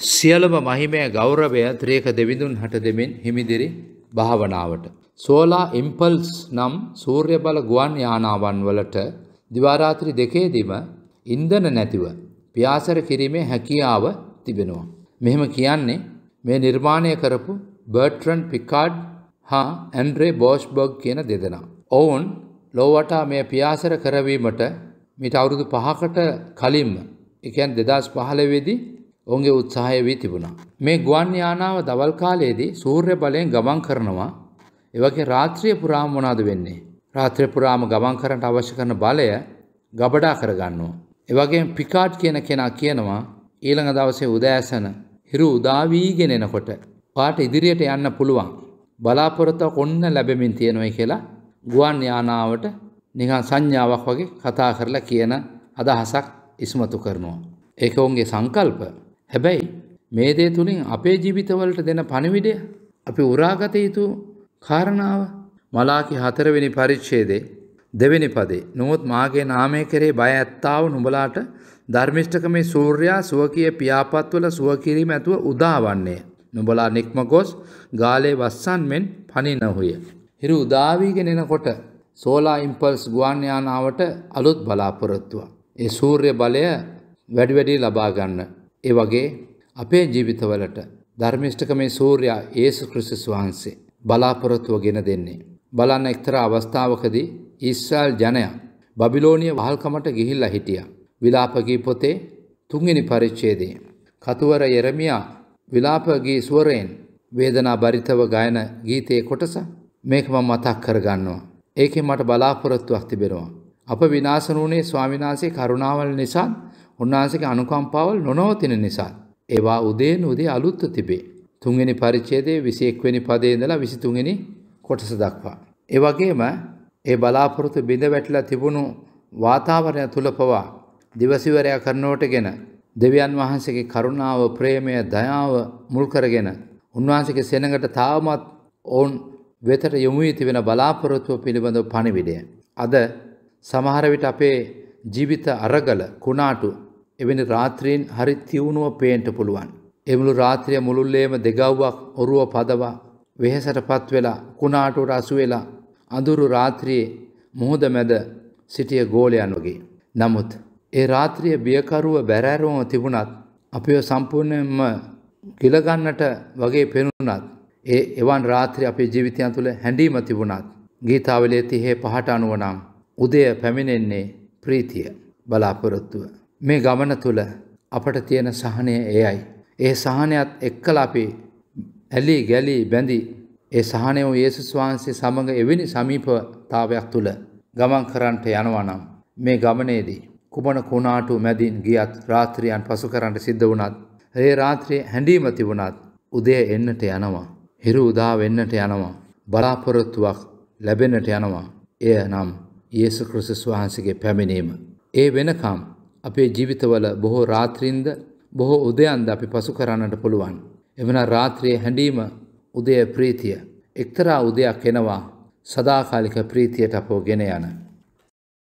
සියලුම මහිමය ගෞරවය ත්‍රේක දෙවිඳුන් හට දෙමින් හිමිදිරි භාවනාවට. සෝලා ඉම්පල්ස් නම් සූර්ය බල ගුවන් යානාවන් වලට දිවාරාත්‍රි දෙකේදීම ඉන්ධන නැතිව පියාසර කිරීමේ හැකියාව තිබෙනවා. මෙහෙම කියන්නේ මේ නිර්මාණය කරපු බර්ට්‍රන් පිකාඩ් හා ඇන්ඩ්‍රේ බෝෂ්බර්ග් කියන දෙදෙනා. ඔවුන් ලොවටා මේ පියාසර කරවීමට මිට අවුරුදු පහකට කලින්ම එකන් දෙදස් පහළවෙදි ඔවුන්ගේ උත්සාහය වී තිබුණා. මේ ගුවන් යානාව දවල් කාලයේදී සූර්ය බලයෙන් ගමන් කරනවා එවගේ රාත්‍රිය පුරාම මොනාද වෙන්නේ. රාත්‍රය පුරාම ගමන් කරට අවශ්‍ය කරන බලය ගබඩා කරගන්නවා. එවගේ පිකාඩ් කියන කෙනා කියනවා ඊළඟ දවසේ උදෑසන හිරු උදාවීගෙන එනකොට පාට ඉදිරියට යන්න පුළුවන්. බලාපොරොත්තුව කොන්න ලැබෙමින් තියෙනවයි කියලා ගුවන් යානාවට නිකන් සංඥාවක් වගේ කතා කරලා කියන අදහසක් ඉස්මතු කරනවා. ඒක ඔවුන්ගේ සංකල්ප. හැබැයි මේ දේ තුලින් අපේ ජීවිතවලට දෙන පණිවිඩය අපි උරාගත යුතු කාරණාව මලාකි හතරවෙනි පරිච්ඡේදේ දෙවෙනි පදේ නොමුත් මාගේ නාමය කෙරේ බය ඇත්තාව නුඹලාට ධර්මිෂ්ඨකමේ සූර්යා සුවකීය පියාපත්වල සුවකිරීම ඇතුව උදාවන්නේ. නුඹලා නික්ම ගොස් ගාලේ වස්සන් මෙන් පනිනහුය. හිරු උදාවීගෙන එනකොට සෝලා ඉම්පල්ස් ගුවන් යානාවට අලුත් බලාපොරොත්තුවක්. ඒ සූර්ය බලය වැඩි වැඩි ලබා ගන්න. ඒ වගේ අපේ ජීවිතවලට ධර්මිෂ්ඨක මේ සූර්යා ඒසු ක්‍රිස්තුස් වහන්සේ බලාපොරොත්තුව ගෙන දෙන්නේ. බලන්න එක්තරා අවස්ථාවකදී ඊශ්‍රායල් ජනයා බබිලෝනිය වහල්කමට ගිහිල්ලා හිටියා. විලාපගී පොතේ තුන්වෙනි පරිච්ඡේදයේ කතුවර යෙරමියා විලාපගී ස්වරයෙන් වේදනා බරිතව ගායන ගීතයේ කොටස මේක මම මතක් කරගන්නවා. ඒකෙන් මට බලාපොරොත්තුවක් තිබෙනවා. අප විනාශ වුණේ ස්වාමීන් වහන්සේ කරුණාවල් නිසා, උන්වහන්සේගේ අනුකම්පාවල් නොනවතින නිසා. ඒවා උදේන උදේ අලුත්ව තිබේ. තුන්වෙනි පරිච්ඡේදයේ 21 වෙනි පදයේ ඉඳලා 23 වෙනි කොටස දක්වා. ඒ වගේම ඒ බලාපොරොත්තු බිඳ වැටිලා තිබුණු වාතාවරණය තුල පවා දිවසිවරයා කරනකොටගෙන දෙවියන් වහන්සේගේ කරුණාව, ප්‍රේමය, දයාව මුල් කරගෙන උන්වහන්සේගේ සෙනඟට තාමත් ඔවුන් වෙතට යොමු වී තිබෙන බලාපොරොත්තුව පිළිබඳව පණිවිඩය. අද සමහර විට අපේ ජීවිත අරගල කුණාටු එවැනි රාත්‍රීන් හරි තියුණුව පේන්ට පුළුවන්. එමුළු රාත්‍රිය මුළුල්ලේම දෙගව්වක් ඔරුව පදවා වෙහෙසට පත් වෙලා කුණාටුවට අසු වෙලා අඳුරු රාත්‍රියේ මුහුද මැද සිටිය ගෝලයන් වගේ. නමුත් ඒ රාත්‍රිය බියකරුව බැරෑරුවම තිබුණත් අපිව සම්පූර්ණයෙන්ම ගිලගන්නට වගේ පෙනුනත් ඒ එවන් රාත්‍රී අපේ ජීවිතයන් තුළ හැඬීම තිබුණත් ගීතාවලියේ තිහේ පහට අනුව නම් උදය පැමිණෙන්නේ ප්‍රීතිය බලාපොරොත්තුව. මේ ගමන තුළ අපට තියෙන සහනය එයයි. ඒ සහනයත් එක්කලා අපි ඇලී ගැලී බැඳි ඒ සහනය වූ යේසුස් වහන්සේ සමග එවැනි සමීපතාවයක් තුළ ගමන් කරන්නට යනවා නම් මේ ගමනේදී කුමන කුණාටු මැදින් ගියත් රාත්‍රියන් පසු කරන්නට සිද්ධ වුණත් ඒ රාත්‍රියේ හැඬීම තිබුණත් උදේ එන්නට යනවා. හිරු උදා වෙන්නට යනවා. බලාපොරොත්තුවක් ලැබෙන්නට යනවා. එය නම් යේසු ක්‍රිස්තුස් වහන්සේගේ පැමිණීම. ඒ වෙනකම් අපේ ජීවිතවල බොහෝ රාත්‍රින්ද බොහෝ උදයන්ද අපි පසු කරන්නට පුළුවන්. එවන රාත්‍රියේ හැඬීම උදය ප්‍රීතිය. එක්තරා උදයක් එනවා සදාකාලික ප්‍රීතියට අපෝ ගෙන යන.